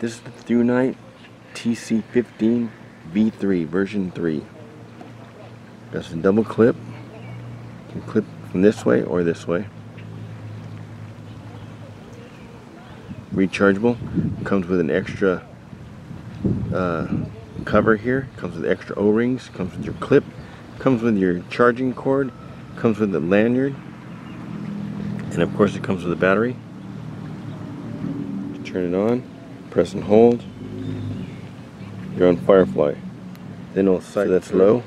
This is the ThruNite TC15 V3 version 3. Got a double clip. You can clip from this way or this way. Rechargeable. Comes with an extra uh, cover here. Comes with extra O-rings. Comes with your clip. Comes with your charging cord. Comes with the lanyard. And of course it comes with a battery. Turn it on. Press and hold. You're on Firefly. Then it'll so that's low,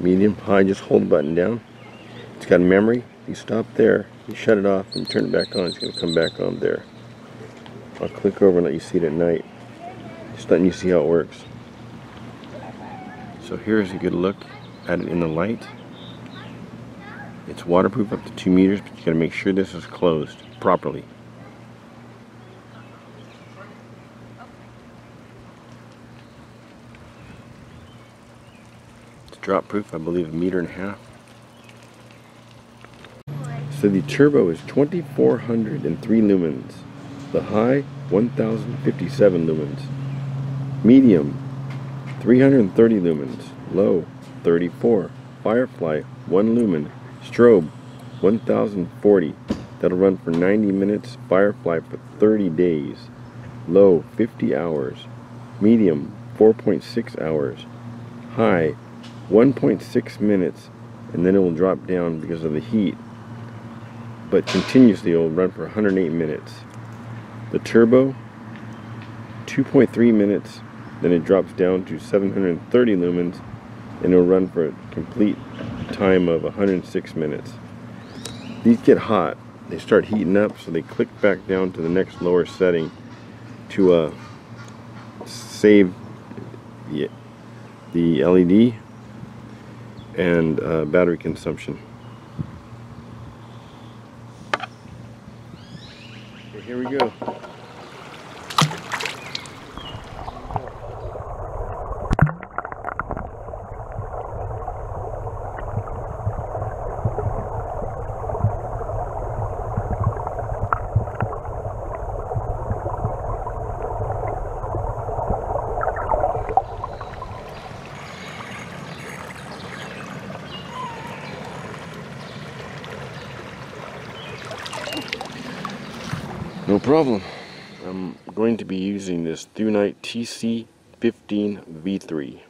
medium, high. Just hold the button down. It's got memory. You stop there, you shut it off, and turn it back on. It's going to come back on there. I'll click over and let you see it at night. Just letting you see how it works. So here's a good look at it in the light. It's waterproof up to 2 meters, but you got to make sure this is closed properly. Drop proof, I believe a meter and a half. So the turbo is 2403 lumens. The high 1057 lumens. Medium 330 lumens. Low 34. Firefly 1 lumen. Strobe 1040. That'll run for 90 minutes. Firefly for 30 days. Low 50 hours. Medium 4.6 hours. High 1.6 minutes and then it will drop down because of the heat. But continuously it will run for 108 minutes. The turbo 2.3 minutes then it drops down to 730 lumens and it'll run for a complete time of 106 minutes. These get hot. They start heating up so they click back down to the next lower setting to uh, save the, the LED and uh, battery consumption. Here we go. No problem. I'm going to be using this ThruNite TC15 V3.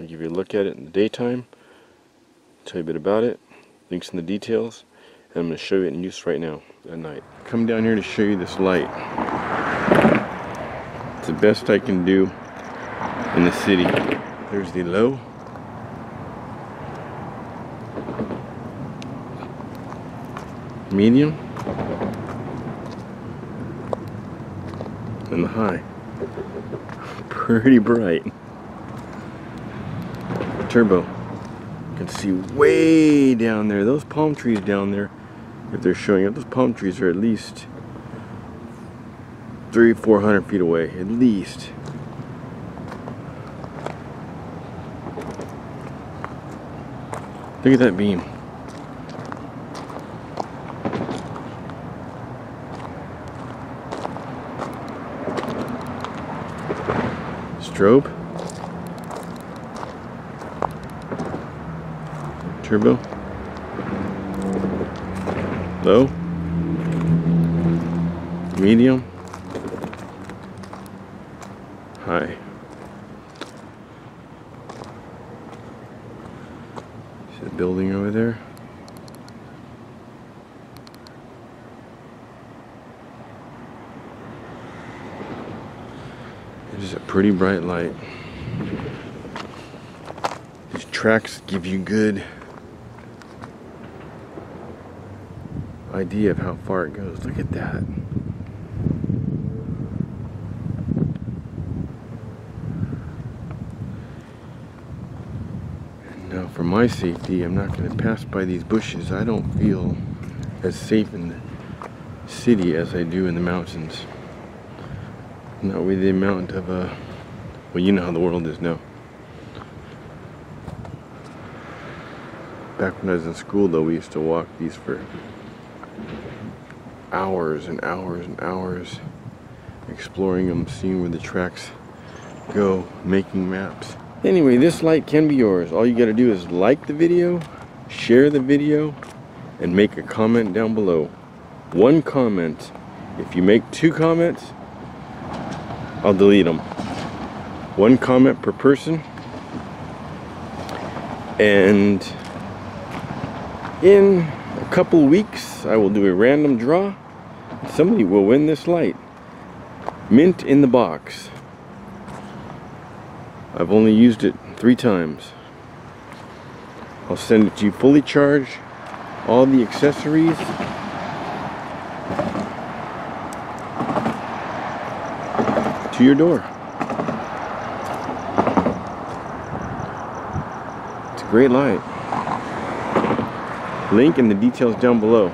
I'll give you a look at it in the daytime, tell you a bit about it, links in the details, and I'm going to show you it in use right now at night. Come down here to show you this light. It's the best I can do in the city. There's the low medium, and the high. Pretty bright. Turbo. You can see way down there. Those palm trees down there, if they're showing up, those palm trees are at least three, four hundred feet away, at least. Look at that beam. Strobe. Turbo. Low. Medium. High. See the building over there? It is a pretty bright light. These tracks give you good idea of how far it goes. Look at that. Now for my safety, I'm not going to pass by these bushes. I don't feel as safe in the city as I do in the mountains. Not with the amount of, uh, well, you know how the world is now. Back when I was in school, though, we used to walk these for hours and hours and hours, exploring them, seeing where the tracks go, making maps. Anyway, this light can be yours. All you gotta do is like the video, share the video, and make a comment down below. One comment. If you make two comments, I'll delete them. One comment per person. And in a couple weeks, I will do a random draw. Somebody will win this light. Mint in the box. I've only used it three times. I'll send it to you fully charged, all the accessories. To your door. It's a great light. Link in the details down below.